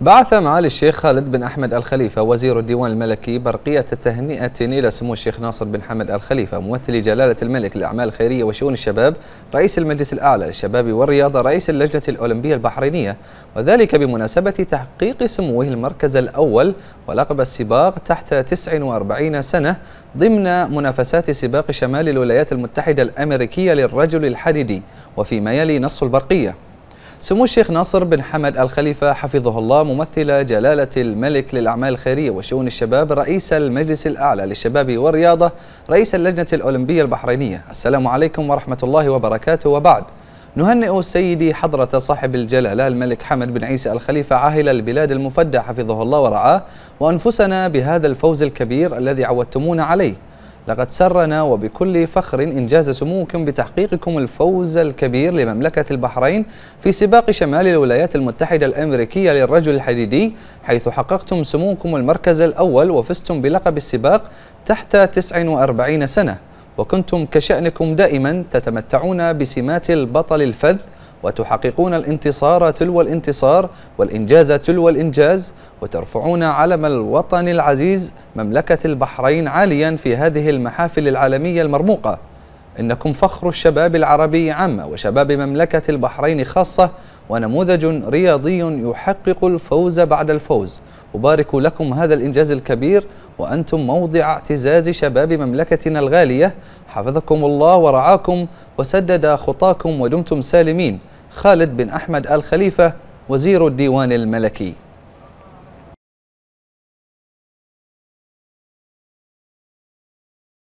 بعث معالي الشيخ خالد بن أحمد الخليفة وزير الديوان الملكي برقية التهنئة إلى سمو الشيخ ناصر بن حمد الخليفة ممثل جلالة الملك للأعمال الخيرية وشؤون الشباب رئيس المجلس الأعلى للشباب والرياضة رئيس اللجنة الأولمبية البحرينية وذلك بمناسبة تحقيق سموه المركز الأول ولقب السباق تحت 49 سنة ضمن منافسات سباق شمال الولايات المتحدة الأمريكية للرجل الحديدي وفيما يلي نص البرقية. سمو الشيخ ناصر بن حمد الخليفة حفظه الله ممثل جلالة الملك للأعمال الخيرية وشؤون الشباب رئيس المجلس الأعلى للشباب والرياضة رئيس اللجنة الأولمبية البحرينية. السلام عليكم ورحمة الله وبركاته. وبعد نهنئ سيدي حضرة صاحب الجلالة الملك حمد بن عيسى الخليفة عاهل البلاد المفدى حفظه الله ورعاه وأنفسنا بهذا الفوز الكبير الذي عودتمونا عليه. لقد سرنا وبكل فخر إنجاز سموكم بتحقيقكم الفوز الكبير لمملكة البحرين في سباق شمال الولايات المتحدة الأمريكية للرجل الحديدي حيث حققتم سموكم المركز الأول وفزتم بلقب السباق تحت 49 سنة وكنتم كشأنكم دائما تتمتعون بسمات البطل الفذ وتحققون الانتصار تلو الانتصار والإنجاز تلو الإنجاز وترفعون علم الوطن العزيز مملكة البحرين عاليا في هذه المحافل العالمية المرموقة. إنكم فخر الشباب العربي عامة وشباب مملكة البحرين خاصة ونموذج رياضي يحقق الفوز بعد الفوز. أبارك لكم هذا الإنجاز الكبير وأنتم موضع اعتزاز شباب مملكتنا الغالية. حفظكم الله ورعاكم وسدد خطاكم ودمتم سالمين. خالد بن أحمد الخليفة وزير الديوان الملكي.